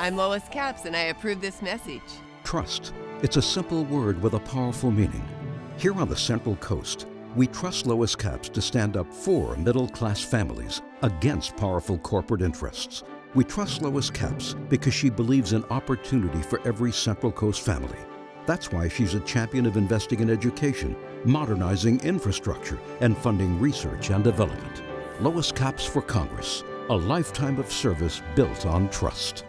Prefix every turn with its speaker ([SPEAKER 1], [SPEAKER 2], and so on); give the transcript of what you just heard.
[SPEAKER 1] I'm Lois Capps, and I approve this message.
[SPEAKER 2] Trust. It's a simple word with a powerful meaning. Here on the Central Coast, we trust Lois Capps to stand up for middle class families against powerful corporate interests. We trust Lois Capps because she believes in opportunity for every Central Coast family. That's why she's a champion of investing in education, modernizing infrastructure, and funding research and development. Lois Capps for Congress, a lifetime of service built on trust.